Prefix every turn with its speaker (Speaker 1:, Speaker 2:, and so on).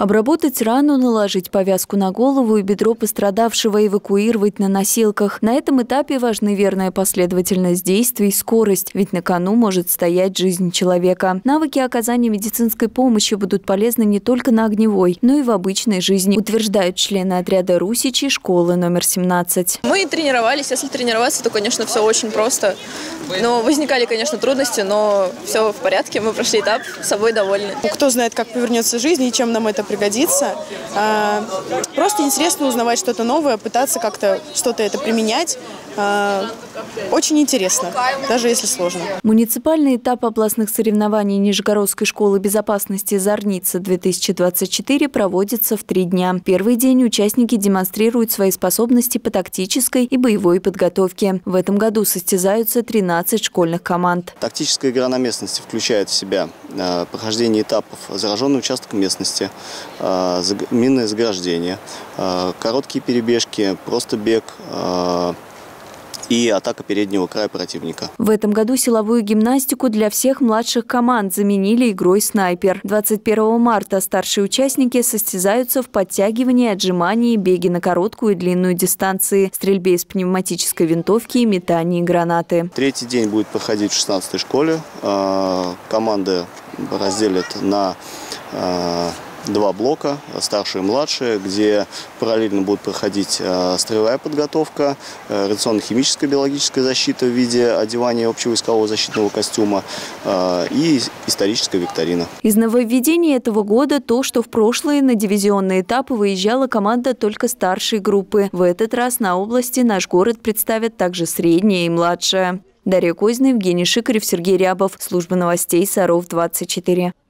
Speaker 1: Обработать рану, наложить повязку на голову и бедро пострадавшего, эвакуировать на носилках. На этом этапе важны верная последовательность действий и скорость, ведь на кону может стоять жизнь человека. Навыки оказания медицинской помощи будут полезны не только на огневой, но и в обычной жизни, утверждают члены отряда «Русичи» школы номер 17.
Speaker 2: Мы тренировались. Если тренироваться, то, конечно, все очень просто. Но возникали, конечно, трудности, но все в порядке. Мы прошли этап, собой довольны.
Speaker 3: Кто знает, как повернется жизнь и чем нам это пригодится. А, просто интересно узнавать что-то новое, пытаться как-то что-то это применять. А, очень интересно, даже если сложно.
Speaker 1: Муниципальный этап областных соревнований Нижегородской школы безопасности «Зорница-2024» проводится в три дня. Первый день участники демонстрируют свои способности по тактической и боевой подготовке. В этом году состязаются 13 школьных команд.
Speaker 4: Тактическая игра на местности включает в себя прохождение этапов зараженный участок местности, минное заграждение, короткие перебежки, просто бег, и атака переднего края противника.
Speaker 1: В этом году силовую гимнастику для всех младших команд заменили игрой «Снайпер». 21 марта старшие участники состязаются в подтягивании, отжимании, беге на короткую и длинную дистанции, стрельбе из пневматической винтовки и метании гранаты.
Speaker 4: Третий день будет проходить в 16-й школе. А, команды разделят на а, два блока, старшие и младшие, где параллельно будет проходить э, строевая подготовка, э, радиационно-химическая биологическая защита в виде одевания общевойскового защитного костюма э, и историческая викторина.
Speaker 1: Из нововведений этого года то, что в прошлые на дивизионные этапы выезжала команда только старшей группы. В этот раз на области наш город представят также средняя и младшая. Дарья Козина, Евгений Шикарев, Сергей Рябов. Служба новостей Саров 24.